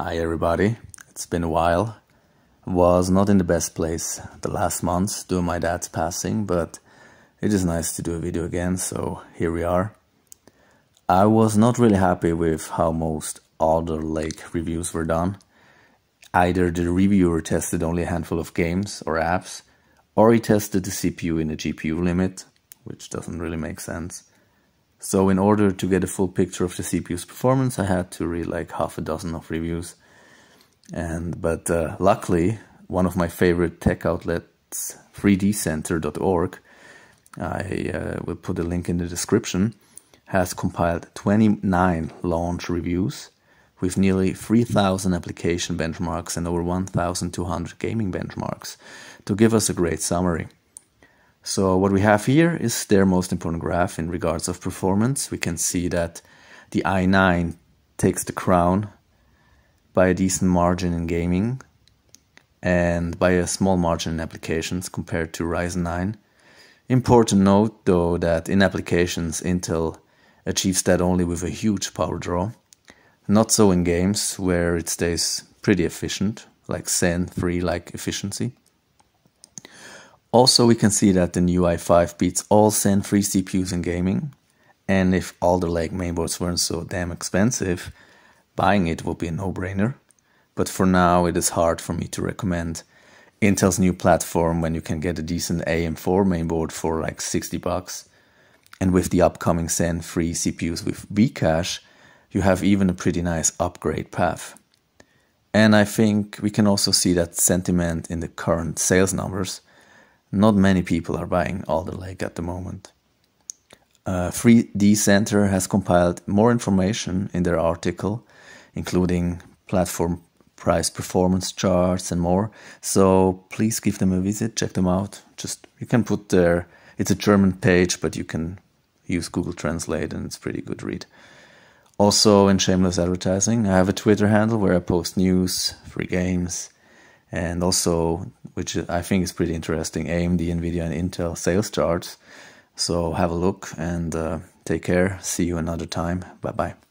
Hi everybody, it's been a while. Was not in the best place the last months due to my dad's passing, but it is nice to do a video again, so here we are. I was not really happy with how most Alder Lake reviews were done. Either the reviewer tested only a handful of games or apps, or he tested the CPU in a GPU limit, which doesn't really make sense. So in order to get a full picture of the CPU's performance, I had to read like half a dozen of reviews. And but uh, luckily, one of my favorite tech outlets, 3dcenter.org, I uh, will put a link in the description, has compiled 29 launch reviews with nearly 3,000 application benchmarks and over 1,200 gaming benchmarks to give us a great summary. So what we have here is their most important graph in regards of performance. We can see that the i9 takes the crown by a decent margin in gaming and by a small margin in applications compared to Ryzen 9. Important note though that in applications Intel achieves that only with a huge power draw. Not so in games where it stays pretty efficient, like Zen 3 like efficiency. Also, we can see that the new i5 beats all Zen 3 CPUs in gaming. And if Alder Lake mainboards weren't so damn expensive, buying it would be a no-brainer. But for now, it is hard for me to recommend Intel's new platform when you can get a decent AM4 mainboard for like 60 bucks. And with the upcoming Zen 3 CPUs with V-Cache, you have even a pretty nice upgrade path. And I think we can also see that sentiment in the current sales numbers not many people are buying Alder Lake at the moment. Uh, 3D Center has compiled more information in their article, including platform price performance charts and more. So please give them a visit, check them out. Just you can put there. It's a German page, but you can use Google Translate, and it's pretty good read. Also, in shameless advertising, I have a Twitter handle where I post news, free games, and also, which I think is pretty interesting, AMD, NVIDIA, and Intel sales charts. So have a look and uh, take care. See you another time. Bye bye.